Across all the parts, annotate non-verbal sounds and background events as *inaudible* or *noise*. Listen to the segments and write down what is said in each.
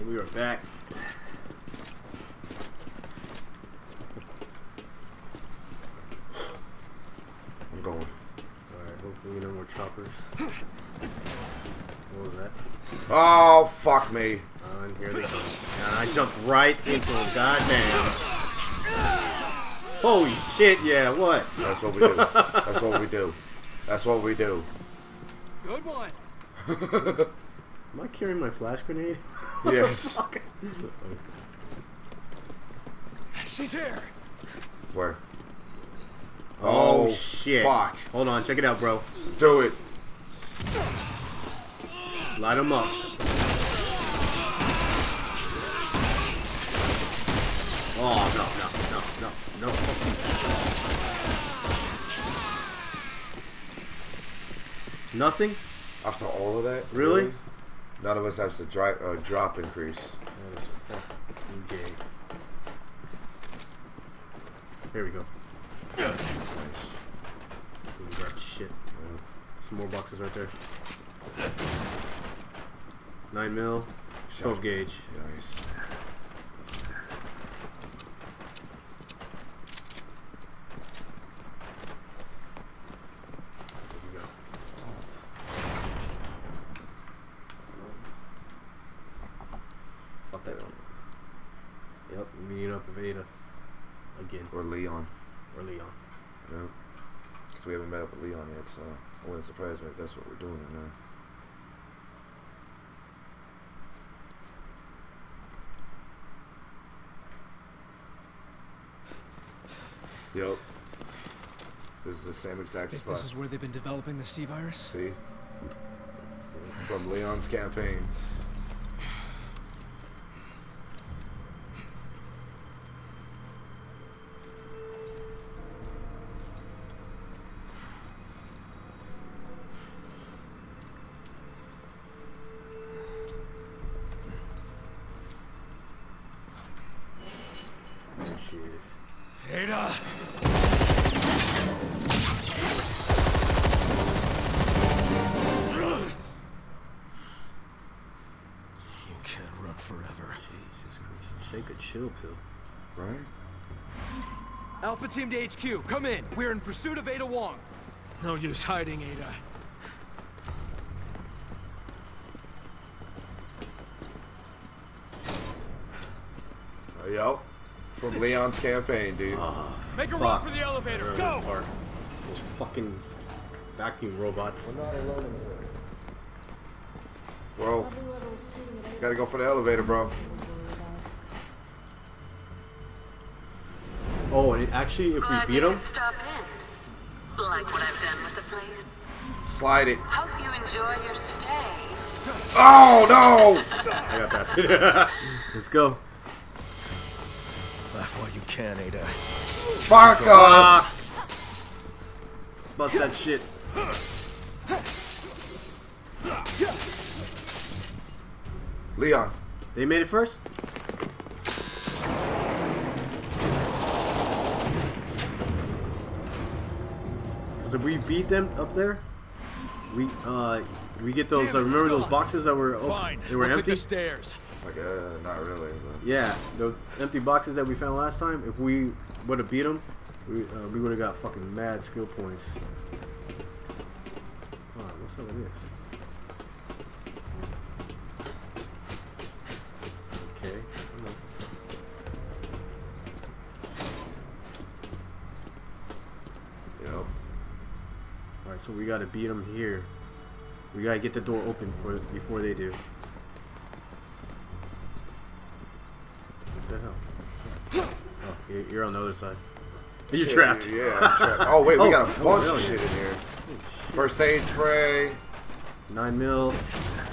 And we are back. I'm going. Alright, hopefully no more choppers. What was that? Oh, fuck me. Uh, and here they come. And I jumped right into them. Goddamn. Holy shit, yeah, what? That's what we do. That's what we do. That's what we do. Good one. *laughs* Am I carrying my flash grenade? *laughs* yes. She's here. Where? Oh, Oh, shit. fuck. Hold on, check it out, bro. Do it. Light them up. Oh, no, no, no, no, no. Nothing? After all of that? Really? None of us has to dri uh, drop increase. That is fucking gay. Here we go. Nice. We got shit. Some more boxes right there. Nine mil, twelve gauge. Nice. There we go. Fuck that. Yep, meeting up with Ada again, Or Leon. or Leon. Yeah. Because we haven't met up with Leon yet, so I wouldn't surprise me if that's what we're doing right now. Yep. This is the same exact spot. this is where they've been developing the C virus? See? From Leon's campaign. There she is. Ada! You can't run forever. Jesus Christ. Shake a chill pill. Right? Alpha Team to HQ, come in. We're in pursuit of Ada Wong. No use hiding, Ada. Uh, yep. From Leon's campaign, dude. Make a run for the elevator. Remember Go! this part. Those fucking vacuum robots. Bro. Gotta go for the elevator, bro. Oh, and actually, if we beat you them, Stop in. Like what I've done with the place. Slide it. Hope you enjoy your stay. Oh, no! I got past. *laughs* Let's go. Laugh while you can, Ada. Fuck off! Bust that shit. Leon. They made it first? Cause if we beat them up there, we uh we get those. Damn uh, remember those boxes that were op- Fine. they were we'll empty. The stairs. Like, uh, not really. But. Yeah, those empty boxes that we found last time. If we would have beat them, we uh, we would have got fucking mad skill points. Hold on, what's up with this? Okay. I don't know. Yep. All right, so we gotta beat them here. We gotta get the door open for before they do. What the hell? Oh, you're- you're on the other side. *laughs* You're Shit, trapped. Yeah, I'm trapped. Oh, wait, we *laughs* Oh, got a oh, bunch hell of shit in here. Oh. First aid spray, Nine mil.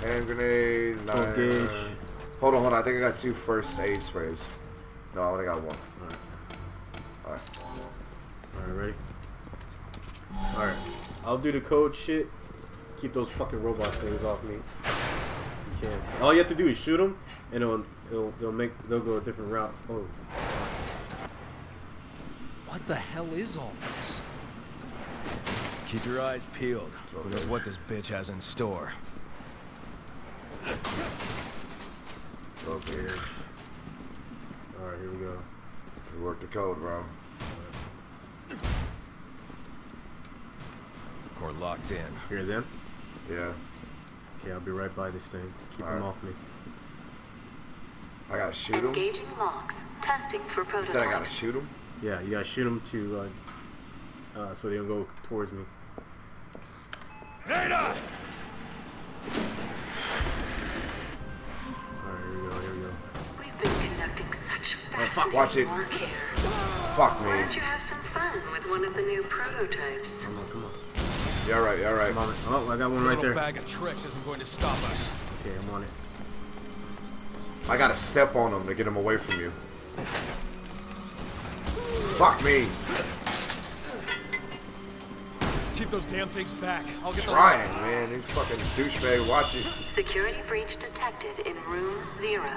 hand grenade, nine. gauge. Hold on, hold on. I think I got two first aid sprays. No, I only got one. Alright. Alright. Alright, ready? Alright. I'll do the code shit. Keep those fucking robot things off me. You can't. All you have to do is shoot them, and it'll, it'll they'll make they'll go a different route. Oh, What the hell is all this? Keep your eyes peeled. Who knows what this bitch has in store? open here. Alright, here we go. We worked the code, bro. We're locked in. Hear them? Yeah. Okay, I'll be right by this thing. Keep them Alright. off me. I gotta shoot them? Engaging locks. Testing for You prototypes. said I gotta shoot him? Yeah, you gotta shoot them to, uh, uh, so they don't go towards me. Ada! Alright, here we go, here we go. We've been conducting such fuck, watch it. work here. Fuck Why don't me. you have some fun with one of the new prototypes? Come on, come on. You alright, you alright. Come on. Oh, I got one right Little there. bag of tricks isn't going to stop us. Okay, I'm on it. I gotta step on him to get him away from you. Fuck me. Keep those damn things back. I'll get the Trying, man. These fucking douchebag. Watch it. Security breach detected in room zero.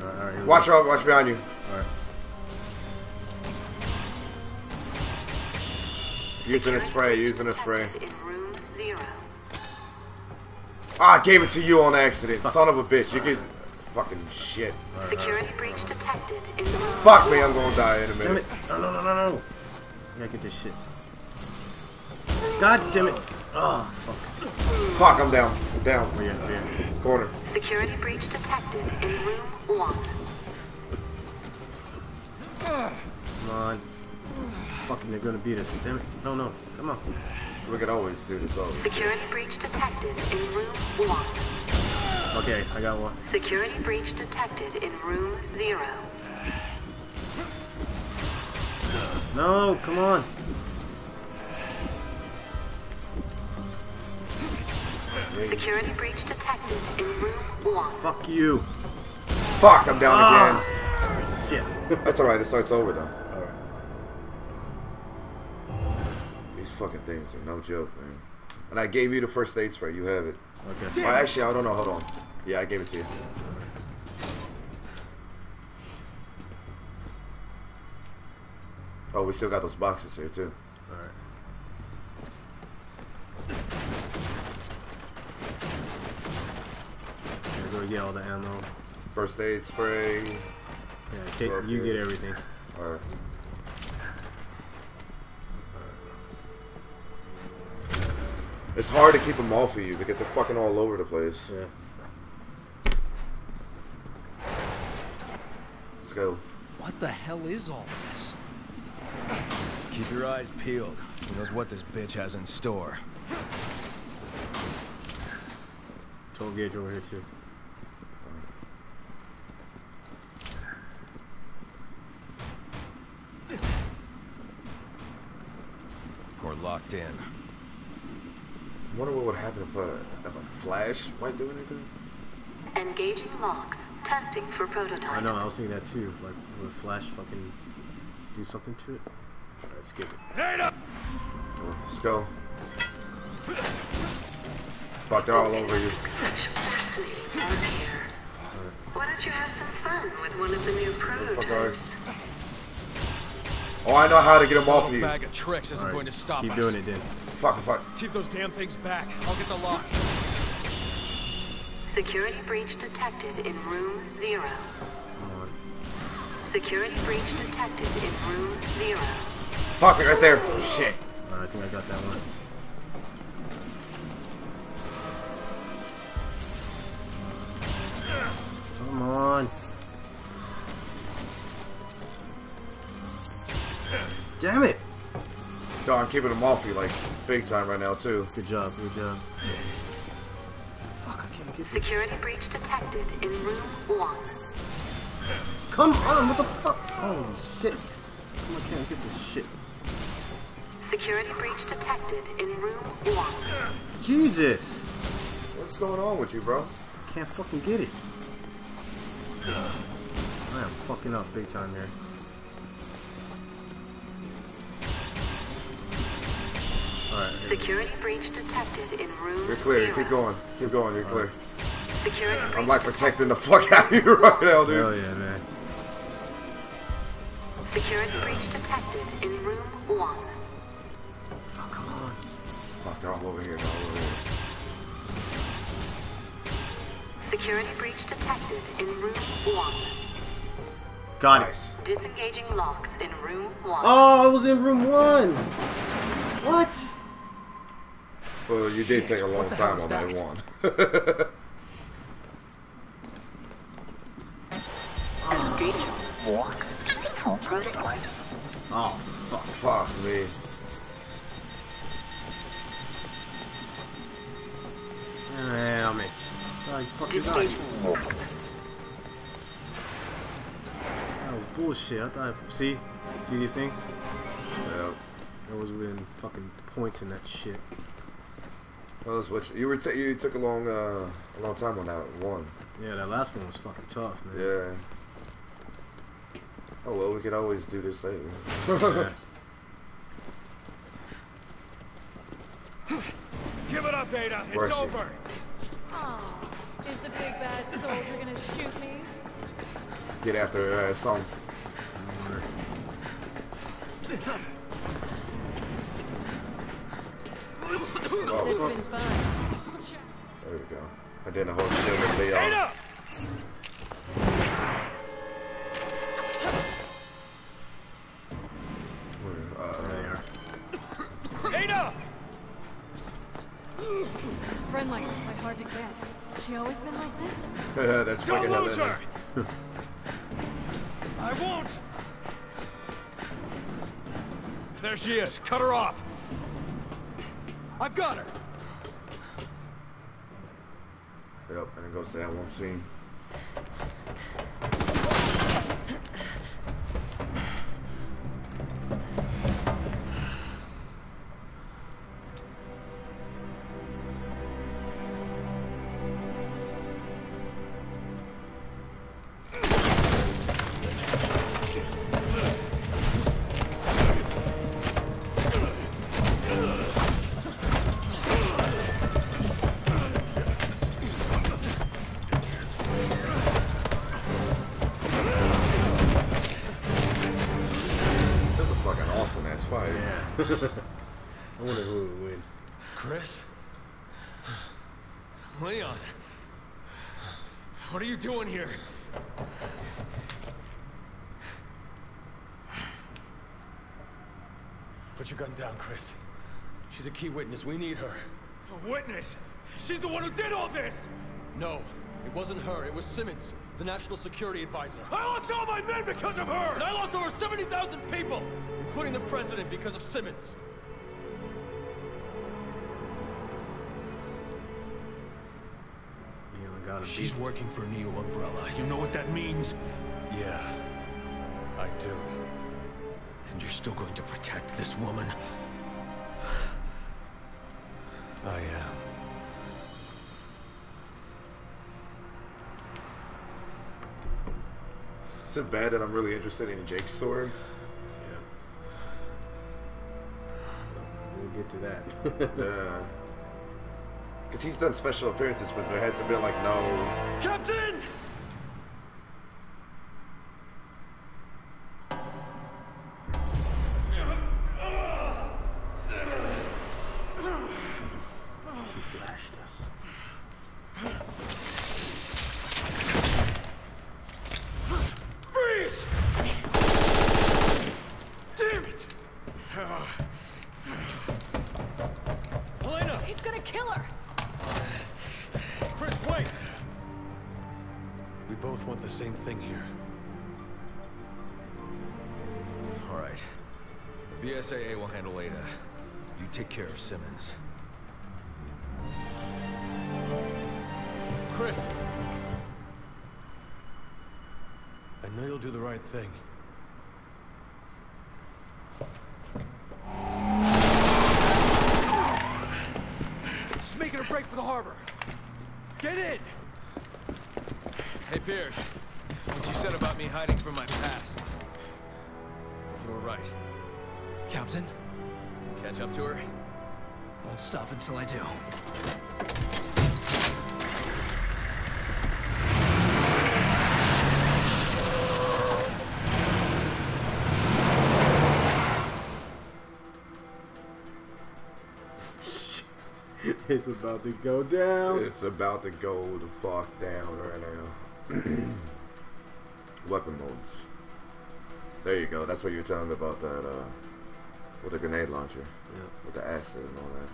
Alright, alright. Watch out, watch behind you. Alright. Using a spray, using a spray. Detected In room zero. Ah, I gave it to you on accident. Son of a bitch. You get fucking shit. Security breach detected in room Fuck me, I'm gonna die in a Damn minute. it! No, no, no, no, no! I gotta get this shit. God damn it! Oh, fuck. Fuck, I'm down. I'm down. Where you at? Where you at? Corner. Security breach detected in room one. Come on. Fucking, they're gonna beat us. Damn it. No, no. Come on. We could always do this over. Security breach detected in room one. Okay, I got one. Security breach detected in room zero. No, come on. Security breach detected in room one. Fuck you. Fuck, I'm down Ah. Shit. *laughs* That's alright, it starts over though. Fucking things are no joke, man. And I gave you the first aid spray. You have it. Okay. Oh, actually, I don't know. Hold on. Yeah, I gave it to you. Oh, we still got those boxes here too. Alright. Gotta go get all the ammo. First aid spray. Yeah, take, you get everything. Alright. It's hard to keep them off of you because they're fucking all over the place. Yeah. Let's go. What the hell is all this? Keep your eyes peeled. Who knows what this bitch has in store? Toll gauge over here too. We're locked in. I wonder what would happen if a, if a flash might do anything. Engaging locks. Testing for prototype. I know, I was thinking that too. Like, will Flash fucking do something to it? Alright, skip it. Ada! Let's go. Fuck, they're all over you. Such fascinating work here. Why don't you have some fun with one of the new prototypes? Oh, I know how to get them off of you. bag of tricks isn't Alright, going to stop keep us. doing it then. Fuck, fuck. Keep those damn things back. I'll get the lock. Security breach detected in room zero. Security breach detected in room zero. Fuck me right there. Shit. Alright, I think I got that one. Come on. Damn it! No, I'm keeping them off you like big time right now too. Good job, good job. Fuck, I can't get this. Security breach detected in room one. Come on, what the fuck? Oh shit. Come on, I can't get this shit. Security breach detected in room one. Jesus! What's going on with you, bro? Can't fucking get it. I am fucking up big time here. Alright, here go. Security breach detected in room You're clear. zero. Keep going. Keep going. You're clear. Security breach I'm like protecting the fuck out of you *laughs* right now, dude. Hell yeah, man. Security breach detected in room one. Oh, come on. Fuck, they're all over here. They're all over here. Security breach detected in room one. Got it. Disengaging locks in room one. Oh, I was in room one. What? Well, you did take a long what the hell time on that that? one. *laughs* Prototype. Oh, fuck. Fuck me. Damn it. Oh, you fucking died. Disengaging. Bullshit. I thought, see? See these things? Yeah. There was within fucking points in that shit. Well, that's what you, you were. T- you took a long, uh, a long time on that one. Yeah, that last one was fucking tough, man. Yeah. Oh well, we could always do this later. Yeah. *laughs* Give it up, Ada. It's Where's she? over. Aw, is the big bad soldier gonna shoot me? Get after her ass some. It's been fun. there we go. And then the whole shit with Leon. Ada! Where, uh, Ada! Friend likes to play hard to get. She always been like this? *laughs* that's Don't fucking lose her! *laughs* I won't! There she is. Cut her off. I've got her. And it goes you doing here? Put your gun down, Chris. She's a key witness. We need her. A witness? She's the one who did all this! No, it wasn't her. It was Simmons, the national security advisor. I lost all my men because of her! And I lost over 70,000 people, including the president, because of Simmons. Gotta She's beat. working for Neo Umbrella. You know what that means? Yeah, I do. And you're still going to protect this woman? I am. Is it bad that I'm really interested in Jake's story? Yeah. We'll get to that. *laughs* Yeah. Because he's done special appearances, but there hasn't been like no. Captain! Take care of Simmons. Chris! I know you'll do the right thing. Just making a break for the harbor. Get in! Hey, Piers. What you said about me hiding from my past. You were right. Captain, Catch up to her? won't stop until I do. *laughs* It's about to go down. It's about to go the fuck down right now. *clears throat* Weapon modes. There you go. That's what you were telling me about that, uh, with a grenade launcher. Yeah. With the acid and all that.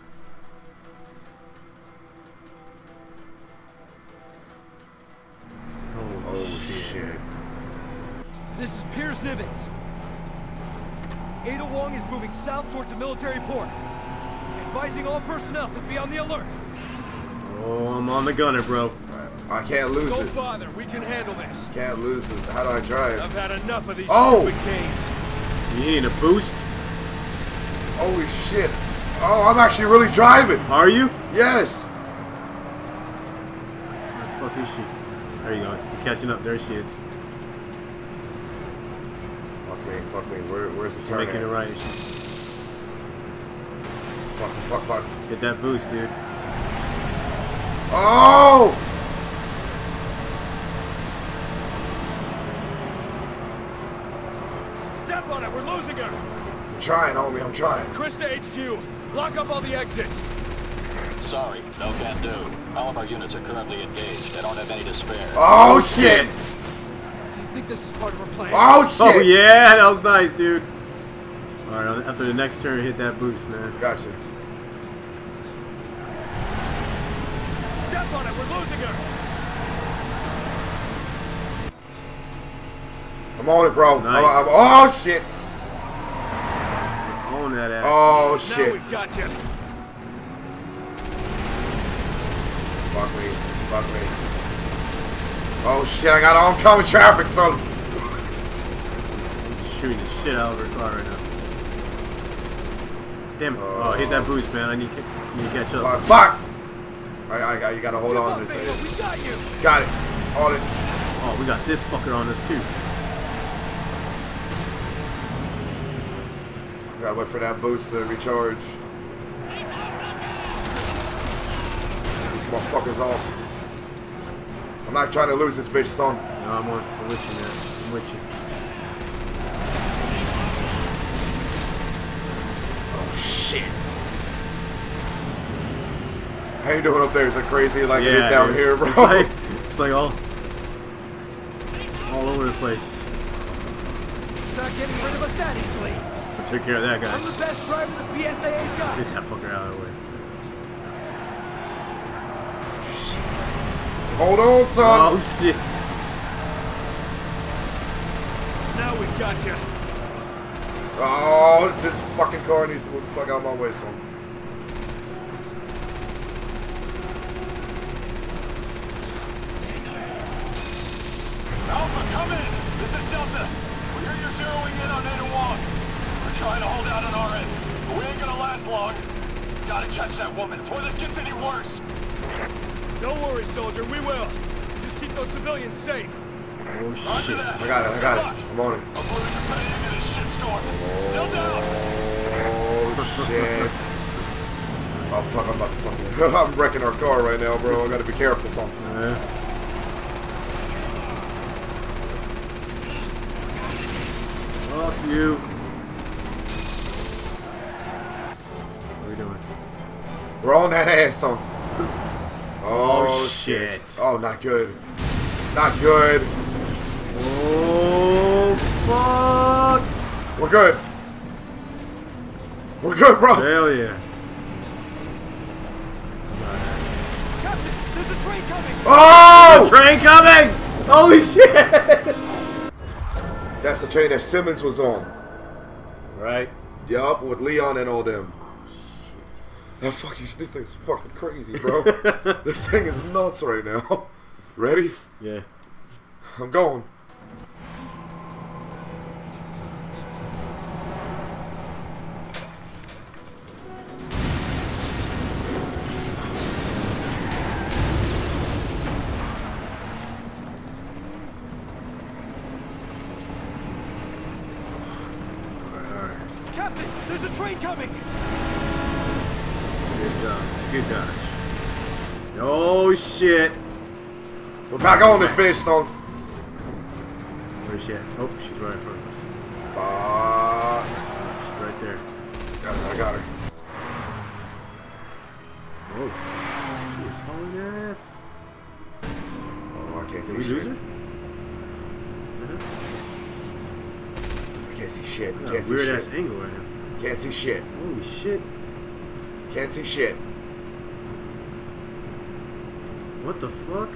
Holy Oh shit. shit. This is Piers Nivans. Ada Wong is moving south towards the military port. Advising all personnel to be on the alert. Oh, I'm on the gunner, bro. I can't lose Don't it. bother, we can handle this. Can't lose it. How do I drive? I've had enough of these Oh! stupid games. You need a boost? Holy shit. Oh, I'm actually really driving. Are you? Yes. Where the fuck is she? There you go. You're catching up. There she is. Fuck me, fuck me. Where, where's the She's turn making at? it right. Fuck, fuck, fuck. Get that boost, dude. Oh! Step on it, we're losing her. I'm trying, homie. I'm trying. Krista HQ, lock up all the exits. Sorry, no can do. All of our units are currently engaged. I don't have any to spare. Oh, shit. Do you think this is part of her plan? Oh, oh shit. Oh, yeah. That was nice, dude. All right. After the next turn, hit that boost, man. Gotcha. Step on it, we're losing her. I'm on it, bro. Nice. I'm- I'm- oh shit. That ass. Oh Now shit. we've got you. Fuck me. Fuck me. Oh shit. I got oncoming traffic, son. I'm *laughs* shooting the shit out of her car right now. Damn it. Oh, hit that boost, man. I need, need to catch up. Fuck. Fuck. I, I, I, you gotta hold on to this. Got you. Got it. On it. Oh, we got this fucker on us, too. Gotta wait for that boost to recharge. These motherfuckers off. I'm not trying to lose this bitch, son. No, I'm, on, I'm with you, man. I'm with you. Oh shit. How you doing up there? Is it crazy like it is down dude. here, bro? It's like, it's like all, all over the place. Not getting rid of us that easily. I took care of that guy. I'm the best driver the BSAA's got. Get that fucker out of the way. Hold on, son. Oh, shit. Now we've got you. Oh, this fucking car needs to move the fuck out of my way, son. Alpha, come in! This is Delta. We hear you're zeroing in on Ada Wong. We're trying to hold out on our end, but we ain't gonna last long. Gotta catch that woman before this gets any worse. Don't worry, soldier, we will. Just keep those civilians safe. Oh, Roger shit. that. I got it, I got it. I'm on it. Hopefully we can put an this shitstorm. Still down. Oh, shit. Oh, fuck, I'm about to fucking... *laughs* I'm wrecking our car right now, bro. I gotta be careful, son. Yeah. Fuck you. We're on that ass, son. Oh, Oh, shit. shit. Oh, not good. Not good. Oh, fuck. We're good. We're good, bro. Hell yeah. Captain, there's a train coming. Oh! Train coming! Holy shit! That's the train that Simmons was on. Right. Yup, with Leon and all them. *laughs* That fucking this thing's fucking crazy, bro. *laughs* this thing is nuts right now. Ready? Yeah. I'm going. We're back on this bitch, Stone. Where's she at? Oh, she's right in front of us. Uh, She's right there. got her, I got her. Oh, she's hauling ass. Oh, I can't Did see shit. her? Uh-huh. I can't see shit. Can't see weird shit. ass angle right now. Can't see shit. Holy shit. Can't see shit. What the fuck?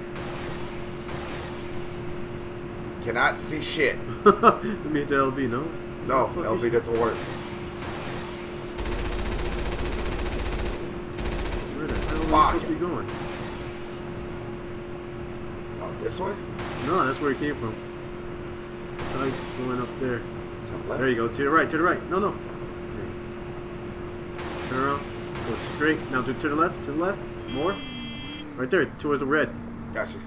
Cannot see shit. Let me hit the LB, no? No, the is LB doesn't work. Where the hell Fuck. supposed to be going? Oh, this way? No, that's where it came from. Try going up there. To the left. There you go. To the right. To the right. No, no. Turn around. Go straight. Now to, to the left. To the left. More. Right there. Towards the red. Gotcha.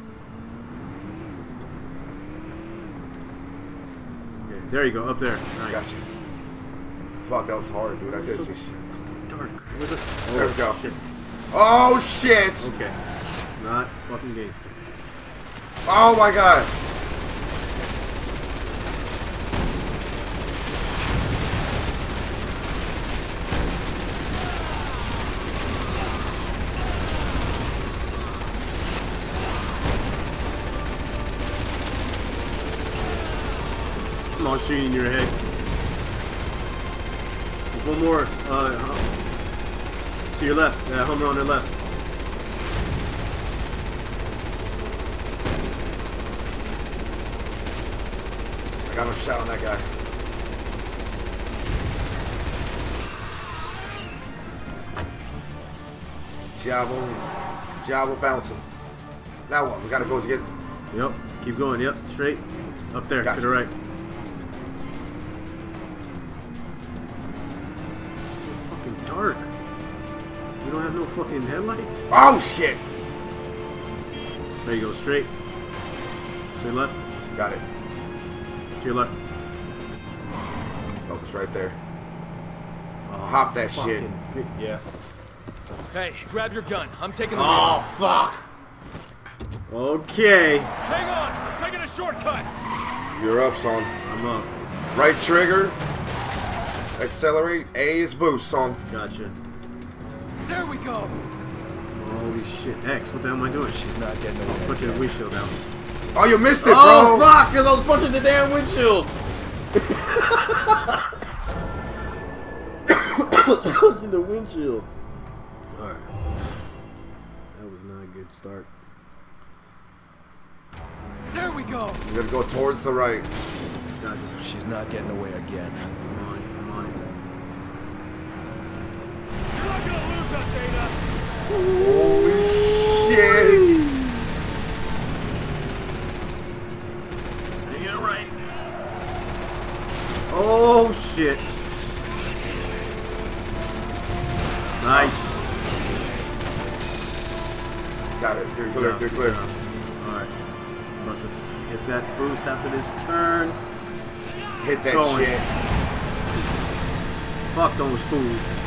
Okay. There you go. Up there. Nice. Gotcha. Fuck, that was hard, dude. I So couldn't see shit. fucking dark. Where's it? There we Oh, go. Shit. Oh, shit! Okay. Not fucking gangster. Oh, my God. I'm all shooting in your head. There's one more. Uh, hu- to your left. That Hummer on the left. I got no shot on that guy. Jabble. Jabble bouncing. Now what? We gotta go to get. Yep. Keep going. Yep. Straight. Up there. Gotcha. To the right. Fucking headlights. Oh, shit! There you go. Straight. To your left. Got it. To your left. Oh, Focus right there. Oh, Hop that shit. fucking Yeah. Hey, grab your gun. I'm taking the Oh wheel. fuck. Okay. Hang on! I'm taking a shortcut! You're up, son. I'm up. Right trigger. Accelerate. A is boost, son. Gotcha. There we go! Holy shit. X, what the hell am I doing? She's not getting away. Punching the windshield out. Oh, you missed it, Oh bro. fuck! Cause I was punching the damn windshield. *coughs* punching the windshield. Alright. That was not a good start. There we go! You're gonna go towards the right. She's not getting away again. Holy shit! Right. Oh shit. Nice. Got it. You're clear. You're clear. Alright. About to hit that boost after this turn. Hit that Going. shit. Fuck those fools.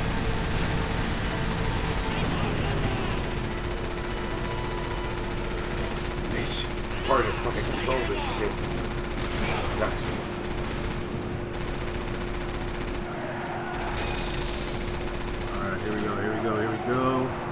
Hard to fucking control this shit. It. Alright, here we go, here we go, here we go.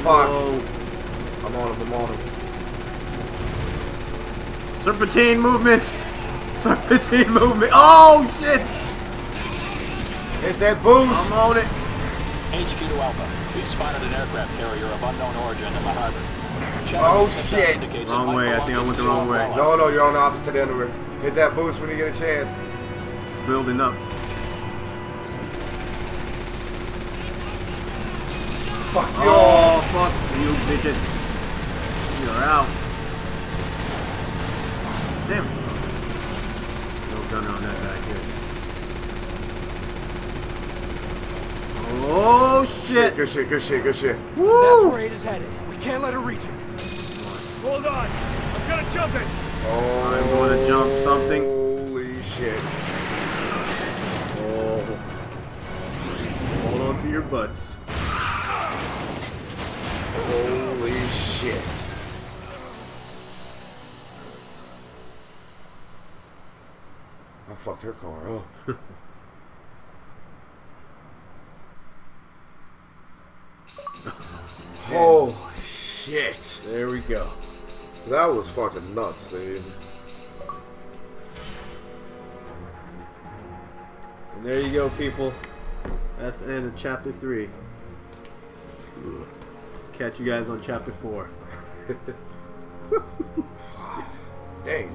Fuck. Oh, I'm on him. I'm on him. serpentine movements. *laughs* Serpentine movement. Oh shit! Hit that boost. I'm on it. HQ to Alpha. We've spotted an aircraft carrier of unknown origin in the harbor. Oh, shit. indicates it Wrong might way. I think I went the wrong way. No, no, you're on the opposite end of it. Hit that boost when you get a chance. Building up. Fuck you. Oh fuck you bitches. You're out. Damn. No gunner on that guy here. Oh shit. Good shit. Good shit. Good shit. That's where Ada's headed. We can't let her reach it. Hold on. I'm gonna jump it. Oh. I'm gonna jump something. Holy shit. Oh. fall into your butts. Holy shit. I fucked her car up. *laughs* Holy shit. There we go. That was fucking nuts, dude. And there you go, people. That's the end of chapter three. Catch you guys on chapter four. *laughs* Dang.